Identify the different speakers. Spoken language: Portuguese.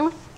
Speaker 1: Come.